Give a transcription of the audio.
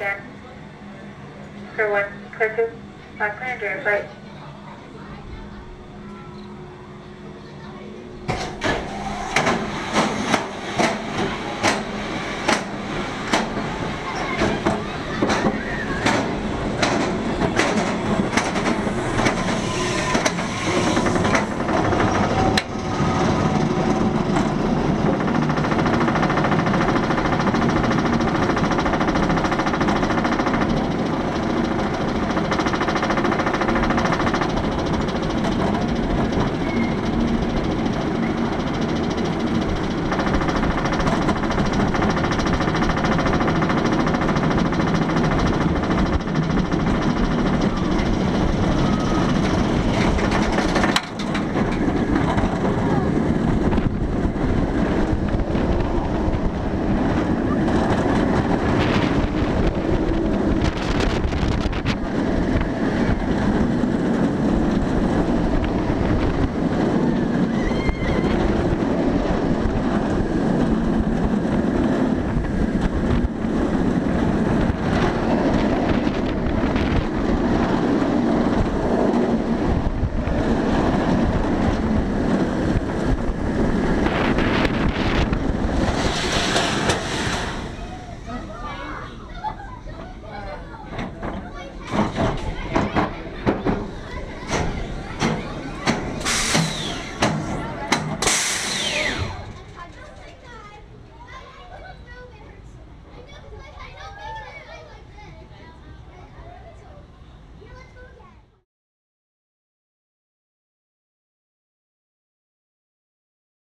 Again. For one, click it. My plan to fight.